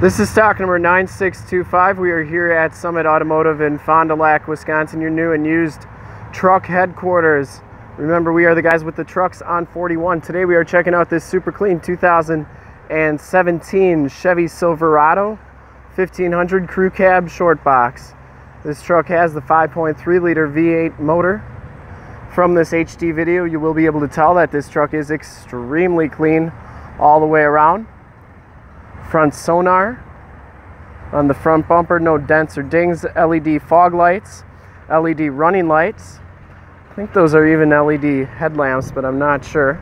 This is stock number 9625. We are here at Summit Automotive in Fond du Lac, Wisconsin, your new and used truck headquarters. Remember, we are the guys with the trucks on 41. Today we are checking out this super clean 2017 Chevy Silverado 1500 Crew Cab Short Box. This truck has the 5.3 liter V8 motor. From this HD video, you will be able to tell that this truck is extremely clean all the way around front sonar. On the front bumper no dents or dings. Led fog lights. Led running lights. I think those are even led headlamps but i'm not sure.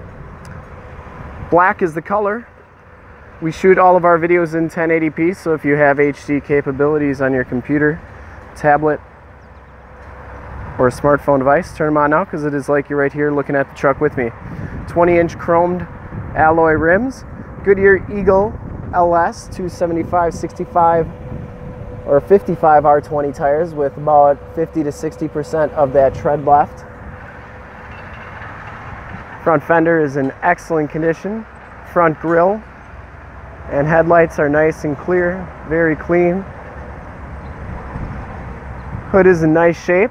Black is the color. We shoot all of our videos in 1080p so if you have hd capabilities on your computer tablet or a smartphone device turn them on now because it is like you're right here looking at the truck with me. 20 inch chromed alloy rims. Goodyear eagle LS 275 65 or 55 R20 tires with about 50 to 60% of that tread left. Front fender is in excellent condition. Front grille and headlights are nice and clear, very clean. Hood is in nice shape.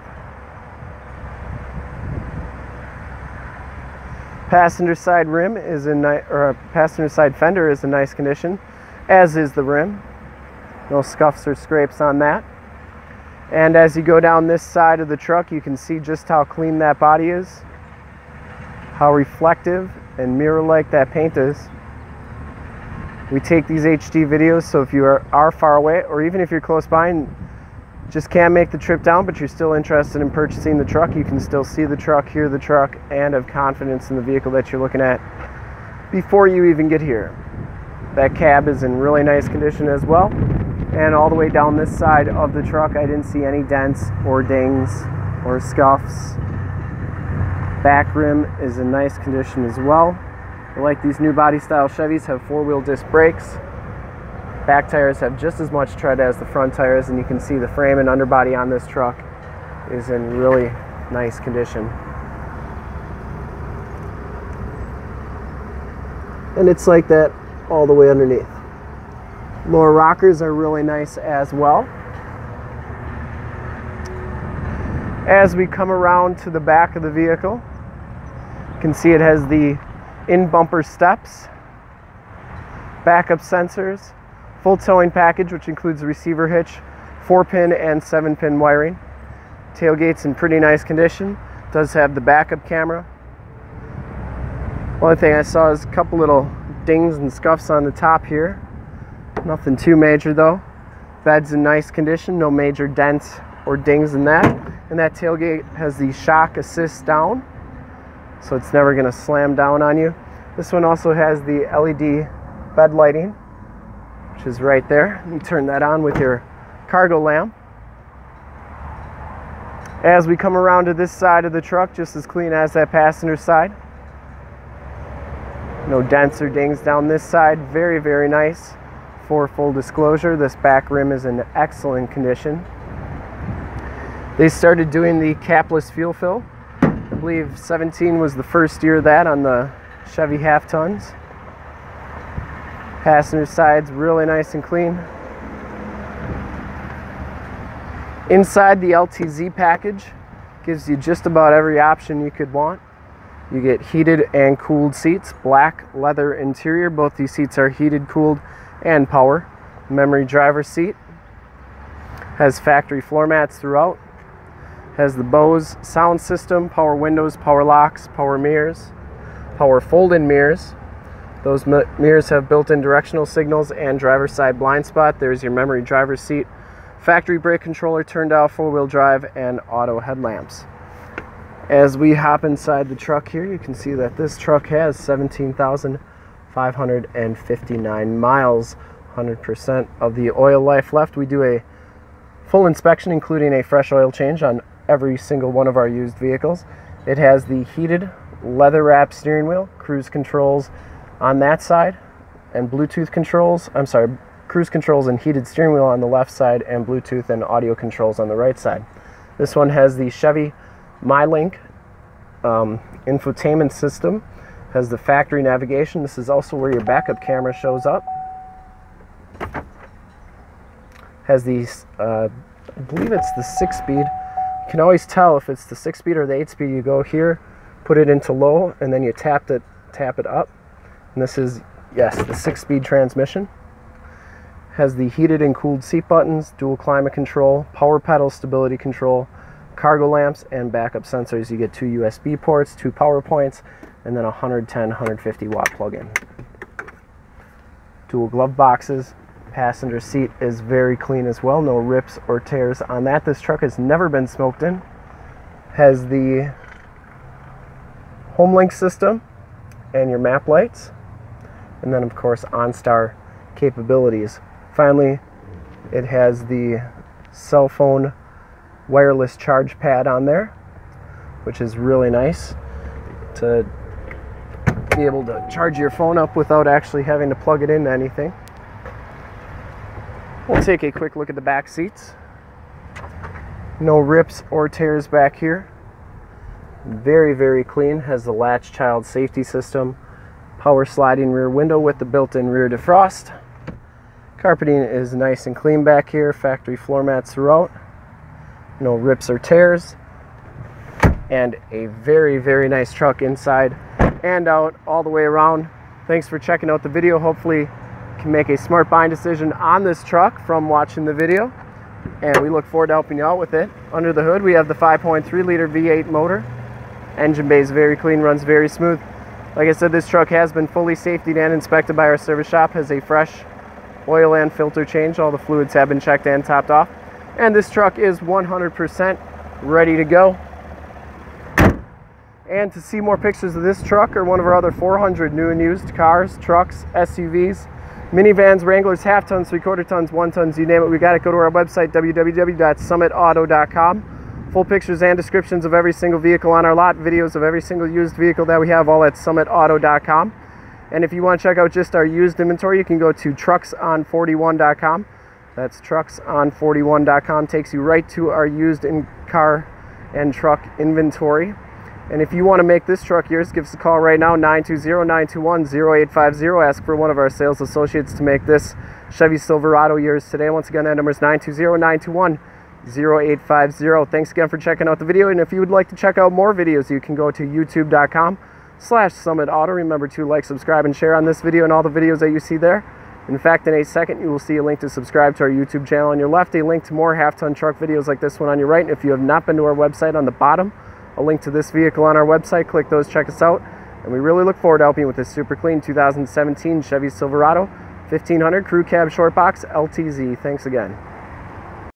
Passenger side rim is in or passenger side fender is in nice condition, as is the rim. No scuffs or scrapes on that. And as you go down this side of the truck, you can see just how clean that body is, how reflective and mirror-like that paint is. We take these HD videos, so if you are, are far away, or even if you're close by and just can't make the trip down, but you're still interested in purchasing the truck, you can still see the truck, hear the truck, and have confidence in the vehicle that you're looking at before you even get here. That cab is in really nice condition as well. And all the way down this side of the truck, I didn't see any dents or dings or scuffs. Back rim is in nice condition as well. I like these new body style Chevys have four-wheel disc brakes Back tires have just as much tread as the front tires and you can see the frame and underbody on this truck is in really nice condition. And it's like that all the way underneath. Lower rockers are really nice as well. As we come around to the back of the vehicle, you can see it has the in bumper steps, backup sensors, Full towing package, which includes a receiver hitch, 4-pin and 7-pin wiring. Tailgate's in pretty nice condition. Does have the backup camera. Only thing I saw is a couple little dings and scuffs on the top here. Nothing too major though. Bed's in nice condition, no major dents or dings in that. And that tailgate has the shock assist down, so it's never gonna slam down on you. This one also has the LED bed lighting which is right there. You turn that on with your cargo lamp. As we come around to this side of the truck, just as clean as that passenger side. No dents or dings down this side. Very, very nice. For full disclosure, this back rim is in excellent condition. They started doing the capless fuel fill. I believe 17 was the first year of that on the Chevy half tons. Passenger side's really nice and clean. Inside the LTZ package gives you just about every option you could want. You get heated and cooled seats, black leather interior. Both these seats are heated, cooled, and power. Memory driver seat. Has factory floor mats throughout. Has the Bose sound system, power windows, power locks, power mirrors, power fold-in mirrors. Those mirrors have built-in directional signals and driver's side blind spot. There's your memory driver's seat, factory brake controller, turned out four-wheel drive, and auto headlamps. As we hop inside the truck here, you can see that this truck has 17,559 miles, 100% of the oil life left. We do a full inspection, including a fresh oil change on every single one of our used vehicles. It has the heated leather wrap steering wheel, cruise controls, on that side and Bluetooth controls, I'm sorry, cruise controls and heated steering wheel on the left side and Bluetooth and audio controls on the right side. This one has the Chevy MyLink um, infotainment system, has the factory navigation. This is also where your backup camera shows up. Has these, uh, I believe it's the six speed. You can always tell if it's the six speed or the eight speed. You go here, put it into low, and then you tap it, tap it up. And this is, yes, the six speed transmission. Has the heated and cooled seat buttons, dual climate control, power pedal stability control, cargo lamps, and backup sensors. You get two USB ports, two power points, and then a 110, 150 watt plug-in. Dual glove boxes. Passenger seat is very clean as well. No rips or tears on that. This truck has never been smoked in. Has the HomeLink system and your map lights. And then of course OnStar capabilities. Finally, it has the cell phone wireless charge pad on there, which is really nice to be able to charge your phone up without actually having to plug it into anything. We'll take a quick look at the back seats. No rips or tears back here. Very, very clean. Has the latch child safety system. Power sliding rear window with the built-in rear defrost. Carpeting is nice and clean back here, factory floor mats throughout. No rips or tears. And a very, very nice truck inside and out all the way around. Thanks for checking out the video. Hopefully can make a smart buying decision on this truck from watching the video. And we look forward to helping you out with it. Under the hood, we have the 5.3 liter V8 motor. Engine bay is very clean, runs very smooth. Like I said, this truck has been fully safety and inspected by our service shop, has a fresh oil and filter change. All the fluids have been checked and topped off. And this truck is 100% ready to go. And to see more pictures of this truck or one of our other 400 new and used cars, trucks, SUVs, minivans, Wranglers, half tons, three quarter tons, one tons, you name it, we got it. Go to our website, www.summitauto.com. Full pictures and descriptions of every single vehicle on our lot, videos of every single used vehicle that we have, all at summitauto.com. And if you want to check out just our used inventory, you can go to truckson41.com. That's truckson41.com. Takes you right to our used in car and truck inventory. And if you want to make this truck yours, give us a call right now, 920-921-0850. Ask for one of our sales associates to make this Chevy Silverado yours today. Once again, that number is 920-921-0850. Thanks again for checking out the video. And if you would like to check out more videos, you can go to youtube.com slash Summit Auto. Remember to like, subscribe, and share on this video and all the videos that you see there. In fact, in a second, you will see a link to subscribe to our YouTube channel on your left, a link to more half-ton truck videos like this one on your right. And if you have not been to our website on the bottom, a link to this vehicle on our website. Click those, check us out. And we really look forward to helping you with this super clean 2017 Chevy Silverado 1500 Crew Cab Short Box LTZ. Thanks again.